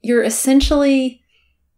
you're essentially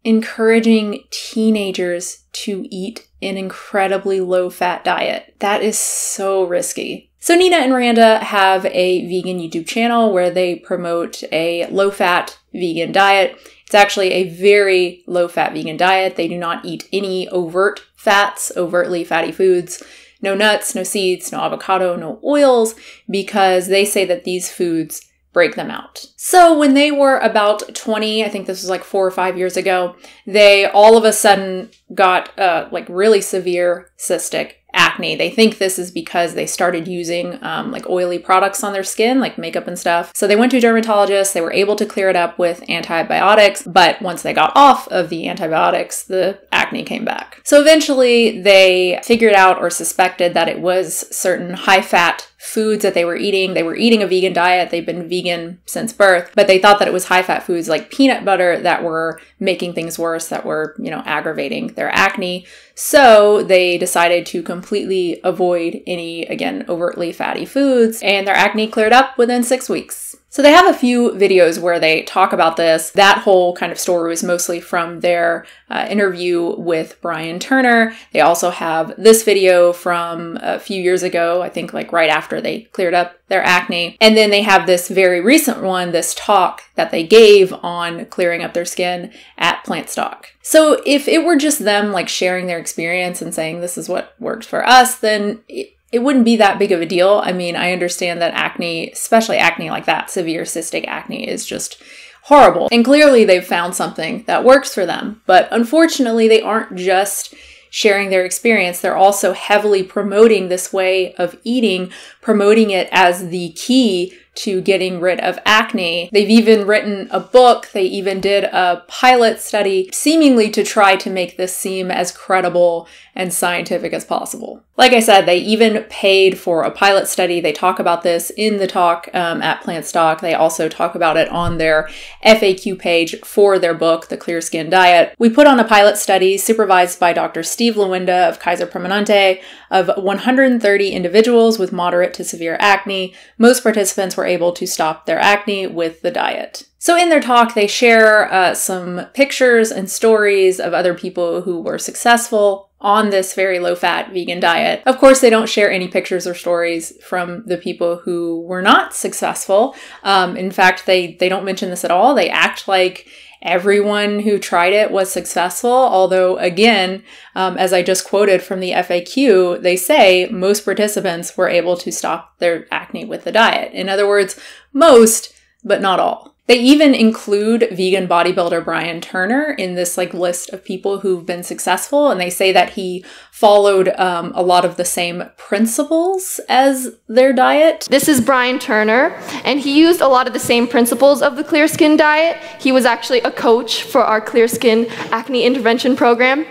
encouraging teenagers to eat an incredibly low fat diet. That is so risky. So, Nina and Randa have a vegan YouTube channel where they promote a low fat vegan diet. It's actually a very low fat vegan diet. They do not eat any overt fats, overtly fatty foods. No nuts, no seeds, no avocado, no oils, because they say that these foods break them out. So when they were about 20, I think this was like four or five years ago, they all of a sudden got uh, like really severe cystic acne. They think this is because they started using um, like oily products on their skin, like makeup and stuff. So they went to a dermatologist. They were able to clear it up with antibiotics, but once they got off of the antibiotics, the acne came back. So eventually they figured out or suspected that it was certain high fat foods that they were eating. They were eating a vegan diet. They've been vegan since birth, but they thought that it was high fat foods like peanut butter that were making things worse, that were, you know, aggravating their acne. So they decided to completely avoid any, again, overtly fatty foods, and their acne cleared up within six weeks. So they have a few videos where they talk about this. That whole kind of story was mostly from their uh, interview with Brian Turner. They also have this video from a few years ago, I think like right after they cleared up their acne. And then they have this very recent one, this talk that they gave on clearing up their skin at Plantstock. So if it were just them like sharing their experience and saying this is what worked for us, then it, it wouldn't be that big of a deal. I mean, I understand that acne, especially acne like that, severe cystic acne, is just horrible. And clearly they've found something that works for them. But unfortunately, they aren't just sharing their experience, they're also heavily promoting this way of eating, promoting it as the key to getting rid of acne. They've even written a book, they even did a pilot study, seemingly to try to make this seem as credible and scientific as possible. Like I said, they even paid for a pilot study. They talk about this in the talk um, at Plantstock. They also talk about it on their FAQ page for their book, The Clear Skin Diet. We put on a pilot study supervised by Dr. Steve Lewinda of Kaiser Permanente of 130 individuals with moderate to severe acne. Most participants were able to stop their acne with the diet. So, in their talk, they share uh, some pictures and stories of other people who were successful on this very low fat vegan diet. Of course, they don't share any pictures or stories from the people who were not successful. Um, in fact, they, they don't mention this at all. They act like everyone who tried it was successful. Although, again, um, as I just quoted from the FAQ, they say most participants were able to stop their acne with the diet. In other words, most, but not all. They even include vegan bodybuilder Brian Turner in this like list of people who've been successful, and they say that he followed um, a lot of the same principles as their diet. This is Brian Turner, and he used a lot of the same principles of the Clear Skin diet. He was actually a coach for our Clear Skin Acne Intervention Program,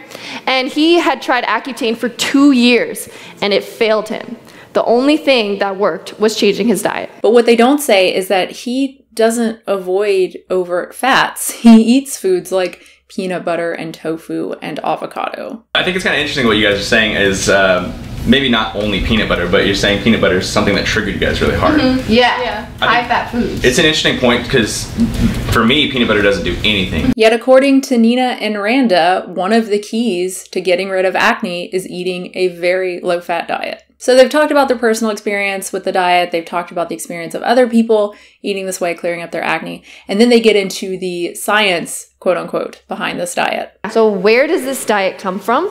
and he had tried Accutane for two years, and it failed him. The only thing that worked was changing his diet. But what they don't say is that he doesn't avoid overt fats. He eats foods like peanut butter and tofu and avocado. I think it's kind of interesting what you guys are saying is um, maybe not only peanut butter, but you're saying peanut butter is something that triggered you guys really hard. Mm-hmm. Yeah, yeah. High fat foods. It's an interesting point because for me, peanut butter doesn't do anything. Yet, according to Nina and Randa, one of the keys to getting rid of acne is eating a very low fat diet. So they've talked about their personal experience with the diet, they've talked about the experience of other people eating this way, clearing up their acne, and then they get into the science, quote unquote, behind this diet. So, where does this diet come from?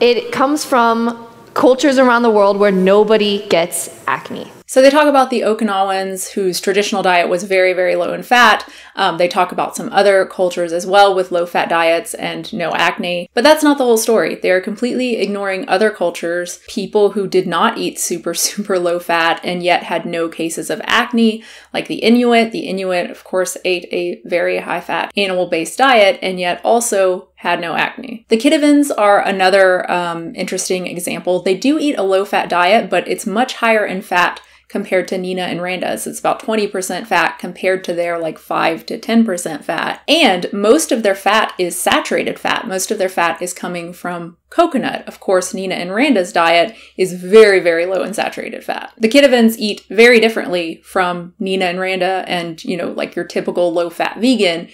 It comes from cultures around the world where nobody gets acne. So they talk about the Okinawans, whose traditional diet was very, very low in fat. Um, they talk about some other cultures as well with low fat diets and no acne. But that's not the whole story. They are completely ignoring other cultures, people who did not eat super, super low fat and yet had no cases of acne, like the Inuit. The Inuit, of course, ate a very high fat animal based diet and yet also had no acne. The Kitavans are another um, interesting example. They do eat a low fat diet, but it's much higher in fat compared to Nina and Randa's. It's about 20% fat compared to their like 5 to 10% fat. And most of their fat is saturated fat. Most of their fat is coming from coconut. Of course, Nina and Randa's diet is very, very low in saturated fat. The Kitavans eat very differently from Nina and Randa and, you know, like your typical low fat vegan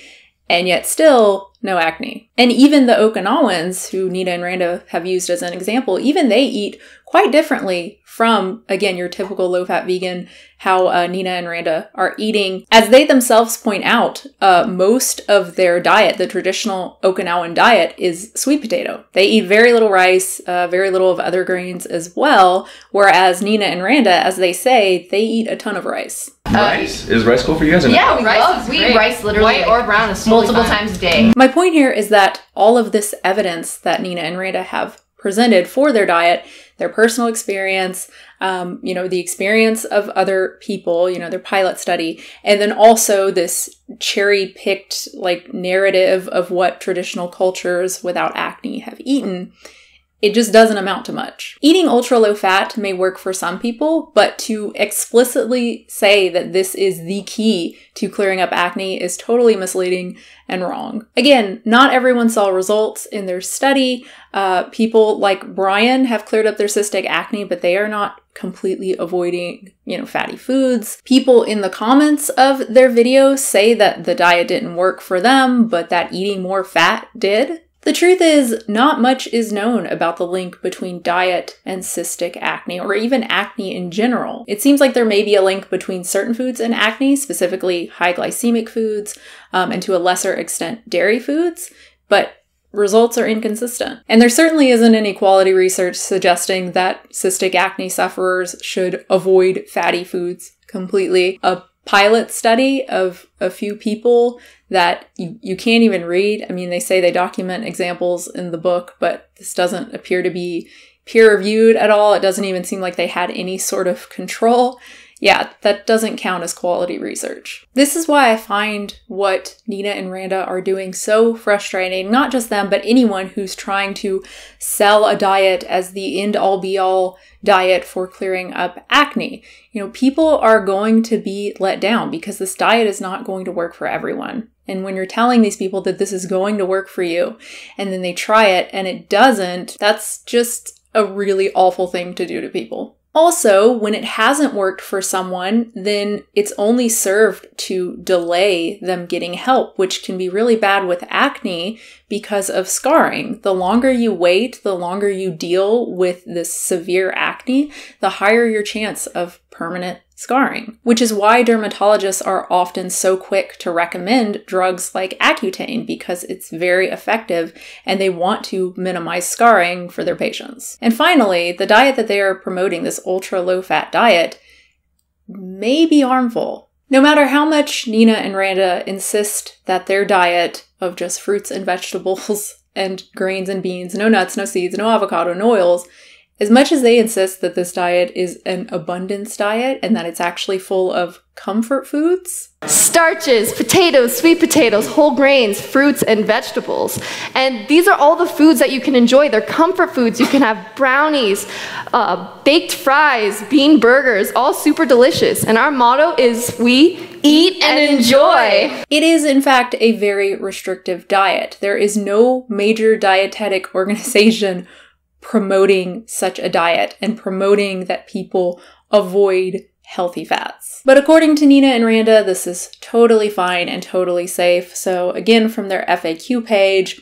and yet still no acne. And even the Okinawans, who Nina and Randa have used as an example, even they eat quite differently from, again, your typical low fat vegan, how uh, Nina and Randa are eating. As they themselves point out, uh, most of their diet, the traditional Okinawan diet, is sweet potato. They eat very little rice, uh, very little of other grains as well, whereas Nina and Randa, as they say, they eat a ton of rice. Rice? Is rice cool for you guys? Or no? Yeah, we Rice love we great. eat rice literally White or brown is multiple fine. times a day. My point here is that all of this evidence that Nina and Randa have presented for their diet, their personal experience, um, you know, the experience of other people, you know, their pilot study, and then also this cherry picked like narrative of what traditional cultures without acne have eaten. It just doesn't amount to much. Eating ultra low fat may work for some people, but to explicitly say that this is the key to clearing up acne is totally misleading and wrong. Again, not everyone saw results in their study. Uh, people like Brian have cleared up their cystic acne, but they are not completely avoiding, you know, fatty foods. People in the comments of their video say that the diet didn't work for them, but that eating more fat did. The truth is, not much is known about the link between diet and cystic acne, or even acne in general. It seems like there may be a link between certain foods and acne, specifically high glycemic foods, um, and to a lesser extent, dairy foods, but results are inconsistent. And there certainly isn't any quality research suggesting that cystic acne sufferers should avoid fatty foods completely. A pilot study of a few people that you, you can't even read. I mean, they say they document examples in the book, but this doesn't appear to be peer reviewed at all. It doesn't even seem like they had any sort of control. Yeah, that doesn't count as quality research. This is why I find what Nina and Randa are doing so frustrating. Not just them, but anyone who's trying to sell a diet as the end all be all diet for clearing up acne. You know, people are going to be let down because this diet is not going to work for everyone. And when you're telling these people that this is going to work for you and then they try it and it doesn't, that's just a really awful thing to do to people. Also, when it hasn't worked for someone, then it's only served to delay them getting help, which can be really bad with acne because of scarring. The longer you wait, the longer you deal with this severe acne, the higher your chance of permanent scarring, which is why dermatologists are often so quick to recommend drugs like Accutane because it's very effective and they want to minimize scarring for their patients. And finally, the diet that they are promoting, this ultra low fat diet, may be harmful. No matter how much Nina and Randa insist that their diet of just fruits and vegetables and grains and beans, no nuts, no seeds, no avocado, no oils, as much as they insist that this diet is an abundance diet and that it's actually full of comfort foods, Starches, potatoes, sweet potatoes, whole grains, fruits, and vegetables. And these are all the foods that you can enjoy. They're comfort foods. You can have brownies, uh, baked fries, bean burgers, all super delicious. And our motto is we eat and enjoy. It is, in fact, a very restrictive diet. There is no major dietetic organization promoting such a diet and promoting that people avoid healthy fats. But according to Nina and Randa, this is totally fine and totally safe. So, again, from their FAQ page,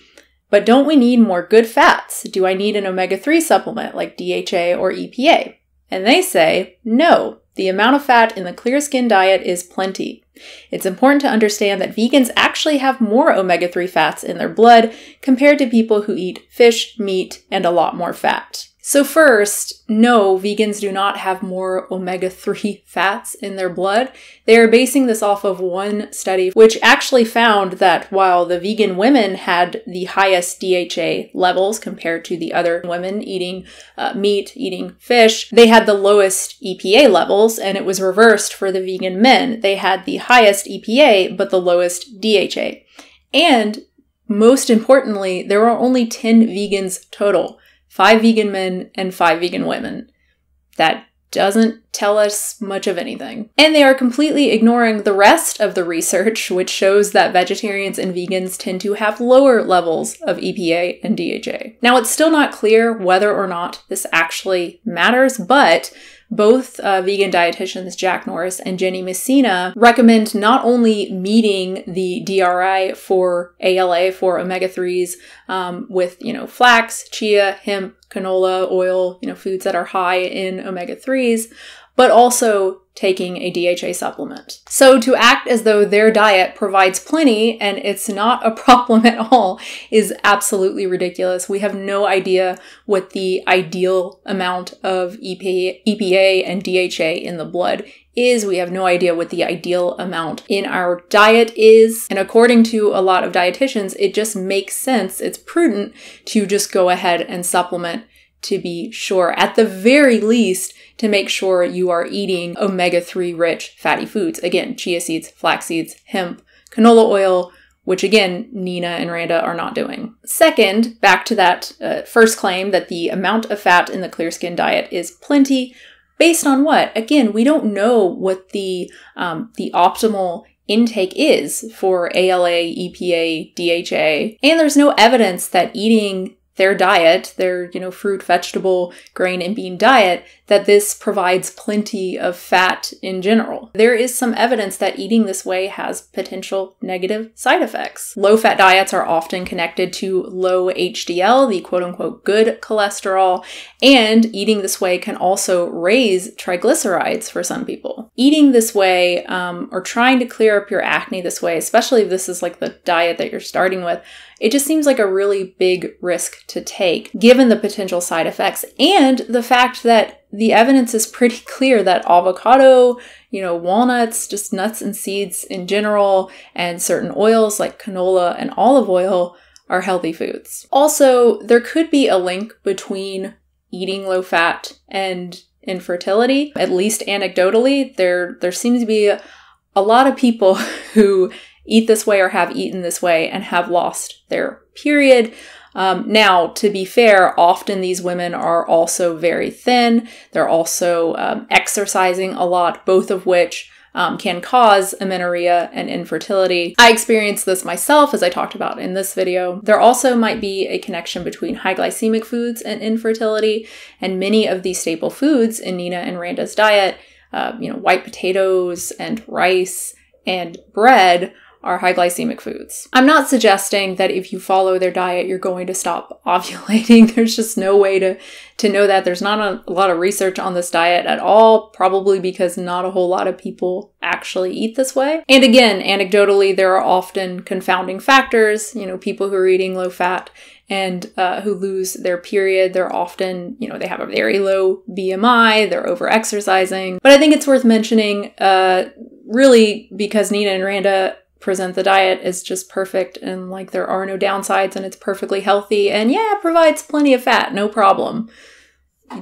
but don't we need more good fats? Do I need an omega 3 supplement like DHA or EPA? And they say, no, the amount of fat in the clear skin diet is plenty. It's important to understand that vegans actually have more omega 3 fats in their blood compared to people who eat fish, meat, and a lot more fat. So, first, no, vegans do not have more omega 3 fats in their blood. They are basing this off of one study, which actually found that while the vegan women had the highest DHA levels compared to the other women eating uh, meat, eating fish, they had the lowest EPA levels, and it was reversed for the vegan men. They had the highest EPA, but the lowest DHA. And most importantly, there are only 10 vegans total five vegan men and five vegan women. That doesn't tell us much of anything. And they are completely ignoring the rest of the research, which shows that vegetarians and vegans tend to have lower levels of EPA and DHA. Now, it's still not clear whether or not this actually matters, but Both uh, vegan dietitians Jack Norris and Ginny Messina recommend not only meeting the DRI for ALA for omega 3s um, with, you know, flax, chia, hemp, canola oil, you know, foods that are high in omega 3s, but also taking a DHA supplement. So to act as though their diet provides plenty and it's not a problem at all is absolutely ridiculous. We have no idea what the ideal amount of EPA, EPA and DHA in the blood is. We have no idea what the ideal amount in our diet is. And according to a lot of dietitians, it just makes sense. It's prudent to just go ahead and supplement to be sure. At the very least, to make sure you are eating omega 3 rich fatty foods. Again, chia seeds, flax seeds, hemp, canola oil, which again, Nina and Randa are not doing. Second, back to that uh, first claim that the amount of fat in the clear skin diet is plenty. Based on what? Again, we don't know what the um, the optimal intake is for ALA, EPA, DHA, and there's no evidence that eating their diet, their, you know, fruit, vegetable, grain, and bean diet, that this provides plenty of fat in general. There is some evidence that eating this way has potential negative side effects. Low fat diets are often connected to low HDL, the quote unquote good cholesterol, and eating this way can also raise triglycerides for some people. Eating this way um, or trying to clear up your acne this way, especially if this is like the diet that you're starting with, it just seems like a really big risk to take given the potential side effects and the fact that the evidence is pretty clear that avocado, you know, walnuts, just nuts and seeds in general, and certain oils like canola and olive oil are healthy foods. Also, there could be a link between eating low fat and infertility. At least anecdotally, there there seems to be a, lot of people who eat this way or have eaten this way and have lost their period. Um, now, to be fair, often these women are also very thin. They're also um, exercising a lot, both of which um, can cause amenorrhea and infertility. I experienced this myself, as I talked about in this video. There also might be a connection between high glycemic foods and infertility, and many of these staple foods in Nina and Randa's diet, uh, you know, white potatoes and rice and bread are high glycemic foods. I'm not suggesting that if you follow their diet, you're going to stop ovulating. There's just no way to, to know that. There's not a, lot of research on this diet at all, probably because not a whole lot of people actually eat this way. And again, anecdotally, there are often confounding factors. You know, people who are eating low fat and uh, who lose their period, they're often, you know, they have a very low BMI, they're over exercising. But I think it's worth mentioning, uh, really, because Nina and Randa present the diet is just perfect and like there are no downsides and it's perfectly healthy and yeah, provides plenty of fat, no problem.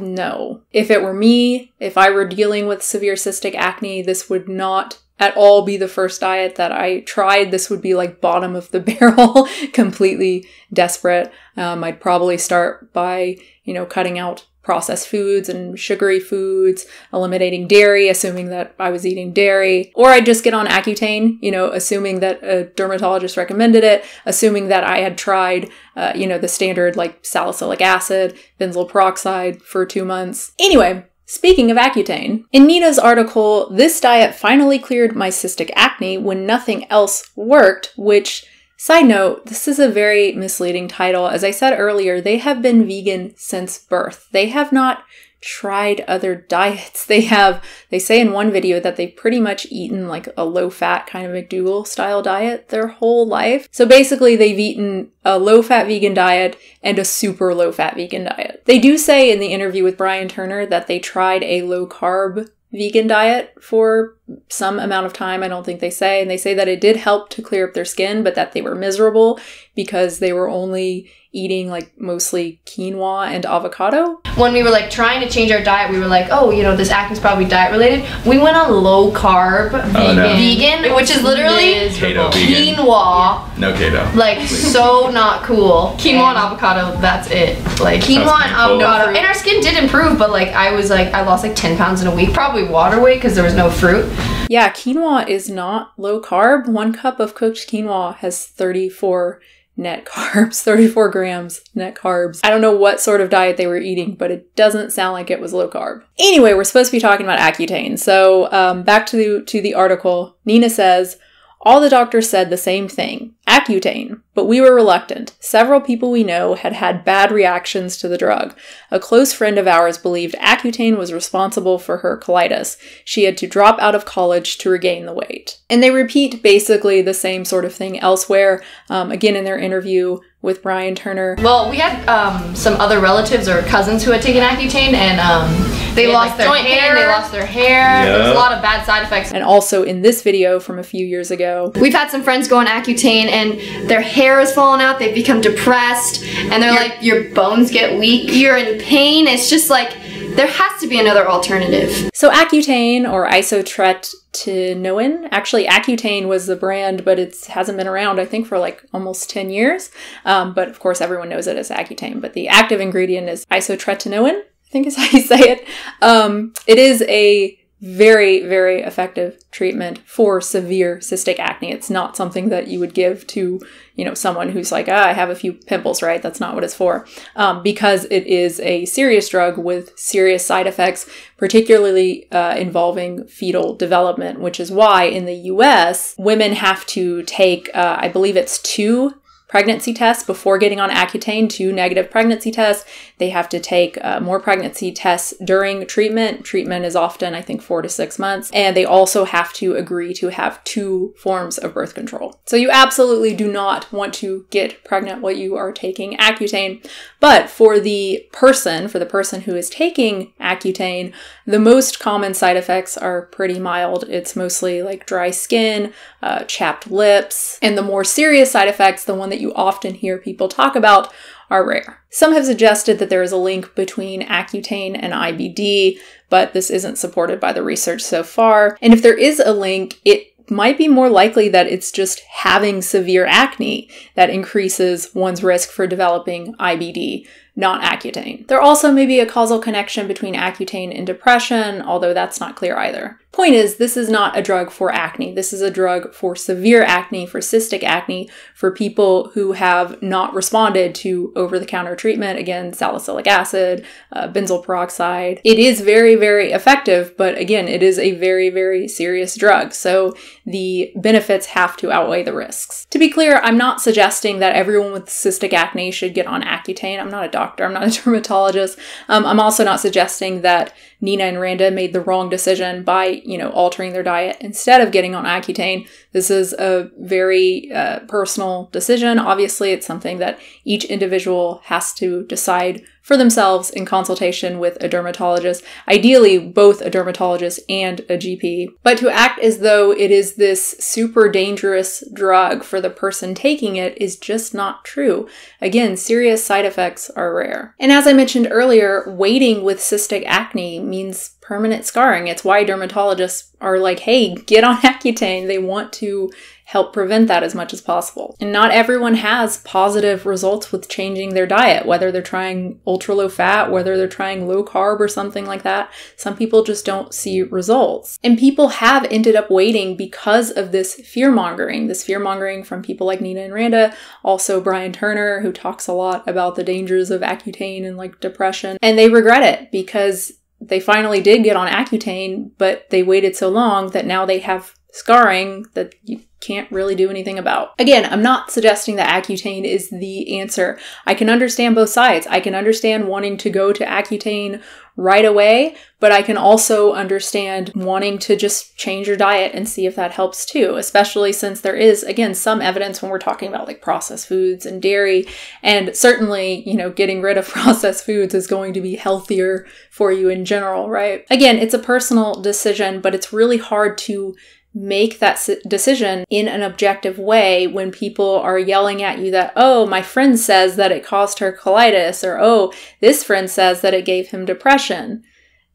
No. If it were me, if I were dealing with severe cystic acne, this would not at all be the first diet that I tried. This would be like bottom of the barrel, completely desperate. Um, I'd probably start by, you know, cutting out processed foods and sugary foods, eliminating dairy, assuming that I was eating dairy, or I'd just get on Accutane, you know, assuming that a dermatologist recommended it, assuming that I had tried, uh, you know, the standard like salicylic acid, benzoyl peroxide for two months. Anyway, Speaking of Accutane, in Nina's article, this diet finally cleared my cystic acne when nothing else worked, which Side note, this is a very misleading title. As I said earlier, they have been vegan since birth. They have not tried other diets. They have, they say in one video that they've pretty much eaten like a low fat kind of McDougall style diet their whole life. So basically, they've eaten a low fat vegan diet and a super low fat vegan diet. They do say in the interview with Brian Turner that they tried a low carb vegan diet for some amount of time. I don't think they say. And they say that it did help to clear up their skin, but that they were miserable because they were only eating like mostly quinoa and avocado. When we were like trying to change our diet, we were like, oh, you know, this acne is probably diet related. We went on low carb oh, vegan, no. vegan which is literally keto quinoa. Yeah. No keto. Like so not cool. Quinoa and, and avocado, that's it. Like quinoa and avocado. And our skin did improve, but like I was like I lost like 10 pounds in a week, probably water weight because there was no fruit. Yeah, quinoa is not low carb. One cup of cooked quinoa has 34 net carbs, 34 grams net carbs. I don't know what sort of diet they were eating, but it doesn't sound like it was low carb. Anyway, we're supposed to be talking about Accutane. So um, back to the, to the article, Nina says, all the doctors said the same thing Accutane, but we were reluctant. Several people we know had had bad reactions to the drug. A close friend of ours believed Accutane was responsible for her colitis. She had to drop out of college to regain the weight. And they repeat basically the same sort of thing elsewhere. Um, again, in their interview with Brian Turner. Well, we had um, some other relatives or cousins who had taken Accutane, and um, they, they lost like, their joint hair. Pain, they lost their hair. Yep. There was a lot of bad side effects. And also in this video from a few years ago, we've had some friends go on Accutane, and their hair has fallen out. They've become depressed, and they're your, like, your bones get weak. You're in pain. It's just like there has to be another alternative. So Accutane or isotretinoin, actually Accutane was the brand, but it hasn't been around, I think, for like almost 10 years. Um, but of course, everyone knows it as Accutane. But the active ingredient is isotretinoin, I think is how you say it. Um, it is a very, very effective treatment for severe cystic acne. It's not something that you would give to, you know, someone who's like, ah, I have a few pimples, right? That's not what it's for. Um, because it is a serious drug with serious side effects, particularly uh, involving fetal development, which is why in the US, women have to take, uh, I believe it's two pregnancy tests before getting on Accutane, two negative pregnancy tests. They have to take uh, more pregnancy tests during treatment. Treatment is often, I think, four to six months. And they also have to agree to have two forms of birth control. So you absolutely do not want to get pregnant while you are taking Accutane. But for the person, for the person who is taking Accutane, the most common side effects are pretty mild. It's mostly like dry skin, uh, chapped lips, and the more serious side effects, the one that you often hear people talk about, are rare. Some have suggested that there is a link between Accutane and IBD, but this isn't supported by the research so far. And if there is a link, it might be more likely that it's just having severe acne that increases one's risk for developing IBD not Accutane. There also may be a causal connection between Accutane and depression, although that's not clear either. Point is, this is not a drug for acne. This is a drug for severe acne, for cystic acne, for people who have not responded to over the counter treatment. Again, salicylic acid, uh, benzoyl peroxide. It is very, very effective, but again, it is a very, very serious drug. So the benefits have to outweigh the risks. To be clear, I'm not suggesting that everyone with cystic acne should get on Accutane. I'm not a doctor. I'm not a dermatologist. Um, I'm also not suggesting that Nina and Randa made the wrong decision by, you know, altering their diet instead of getting on Accutane. This is a very uh, personal decision. Obviously, it's something that each individual has to decide for themselves in consultation with a dermatologist, ideally both a dermatologist and a GP. But to act as though it is this super dangerous drug for the person taking it is just not true. Again, serious side effects are rare. And as I mentioned earlier, waiting with cystic acne means permanent scarring. It's why dermatologists are like, hey, get on Accutane. They want to help prevent that as much as possible. And not everyone has positive results with changing their diet, whether they're trying ultra low fat, whether they're trying low carb or something like that. Some people just don't see results. And people have ended up waiting because of this fear mongering, this fear mongering from people like Nina and Randa, also Brian Turner, who talks a lot about the dangers of Accutane and like depression. And they regret it because they finally did get on Accutane, but they waited so long that now they have scarring that you can't really do anything about. Again, I'm not suggesting that Accutane is the answer. I can understand both sides. I can understand wanting to go to Accutane right away, but I can also understand wanting to just change your diet and see if that helps too, especially since there is, again, some evidence when we're talking about like processed foods and dairy. And certainly, you know, getting rid of processed foods is going to be healthier for you in general, right? Again, it's a personal decision, but it's really hard to make that decision in an objective way when people are yelling at you that, oh, my friend says that it caused her colitis, or oh, this friend says that it gave him depression.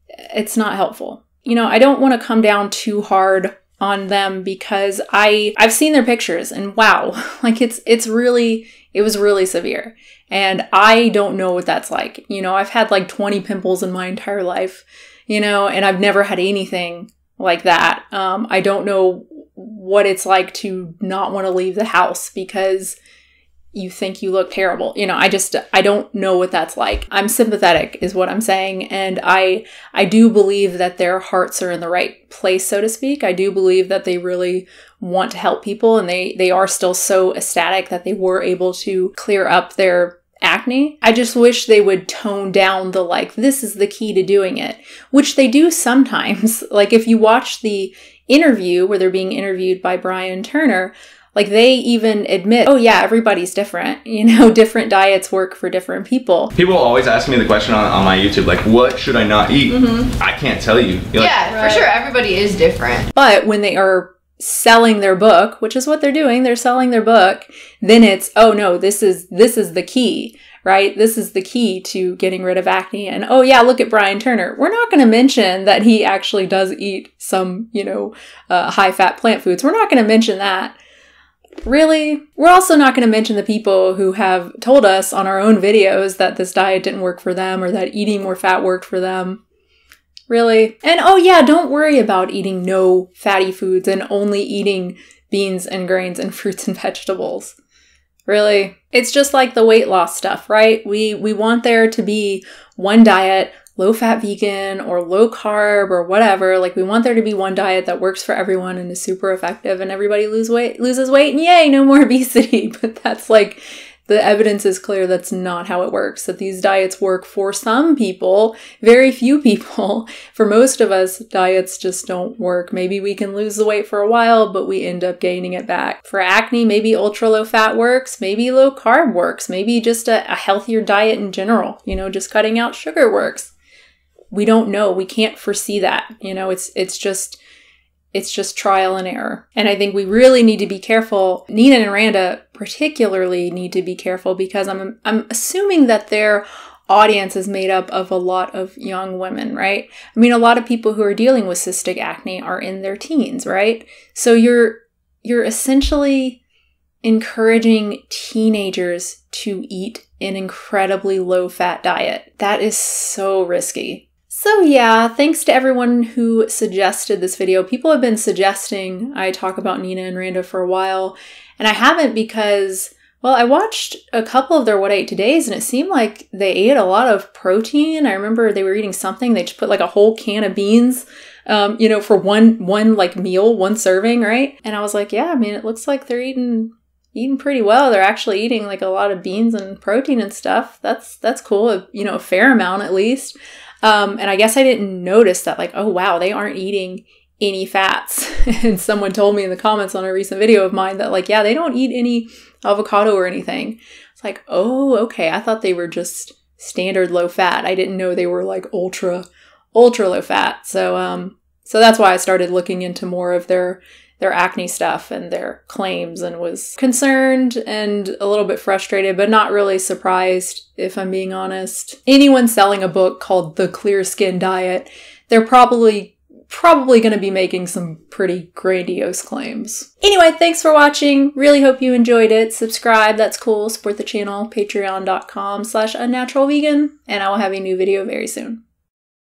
It's not helpful. You know, I don't want to come down too hard on them because I I've seen their pictures and wow, like it's it's really it was really severe. And I don't know what that's like. You know, I've had like 20 pimples in my entire life, you know, and I've never had anything like that. Um, I don't know what it's like to not want to leave the house because you think you look terrible. You know, I just I don't know what that's like. I'm sympathetic is what I'm saying and I I do believe that their hearts are in the right place so to speak. I do believe that they really want to help people and they they are still so ecstatic that they were able to clear up their acne. I just wish they would tone down the like this is the key to doing it, which they do sometimes. like if you watch the interview where they're being interviewed by Brian Turner, like they even admit, oh yeah, everybody's different. You know, different diets work for different people. People always ask me the question on, on my YouTube, like, what should I not eat? Mm-hmm. I can't tell you. You're yeah, like, right. for sure. Everybody is different. But when they are selling their book, which is what they're doing, they're selling their book, then it's, oh no, this is this is the key right? This is the key to getting rid of acne. And oh, yeah, look at Brian Turner. We're not going to mention that he actually does eat some, you know, uh, high fat plant foods. We're not going to mention that. Really? We're also not going to mention the people who have told us on our own videos that this diet didn't work for them or that eating more fat worked for them. Really? And oh, yeah, don't worry about eating no fatty foods and only eating beans and grains and fruits and vegetables. Really? It's just like the weight loss stuff, right? We we want there to be one diet low fat vegan or low carb or whatever. Like we want there to be one diet that works for everyone and is super effective and everybody lose weight loses weight and yay, no more obesity. But that's like the evidence is clear that's not how it works. That these diets work for some people, very few people. For most of us, diets just don't work. Maybe we can lose the weight for a while, but we end up gaining it back. For acne, maybe ultra low fat works, maybe low carb works, maybe just a, a healthier diet in general. You know, just cutting out sugar works we don't know. We can't foresee that. You know, it's it's just it's just trial and error. And I think we really need to be careful. Nina and Randa particularly need to be careful because I'm I'm assuming that their audience is made up of a lot of young women, right? I mean, a lot of people who are dealing with cystic acne are in their teens, right? So you're you're essentially encouraging teenagers to eat an incredibly low fat diet. That is so risky. So yeah, thanks to everyone who suggested this video. People have been suggesting I talk about Nina and Randa for a while, and I haven't because, well, I watched a couple of their What I Ate Todays, and it seemed like they ate a lot of protein. I remember they were eating something, they just put like a whole can of beans, um, you know, for one, one like meal, one serving, right? And I was like, yeah, I mean, it looks like they're eating eating pretty well. They're actually eating like a lot of beans and protein and stuff. That's that's cool. You know, a fair amount at least. Um, and I guess I didn't notice that, like, oh wow, they aren't eating any fats. and someone told me in the comments on a recent video of mine that, like, yeah, they don't eat any avocado or anything. It's like, oh, okay. I thought they were just standard low fat. I didn't know they were like ultra, ultra low fat. So, um, so that's why I started looking into more of their their acne stuff and their claims and was concerned and a little bit frustrated, but not really surprised, if I'm being honest. Anyone selling a book called The Clear Skin Diet, they're probably probably going to be making some pretty grandiose claims. Anyway, thanks for watching. Really hope you enjoyed it. Subscribe, that's cool. Support the channel, patreon.com slash unnaturalvegan, and I will have a new video very soon.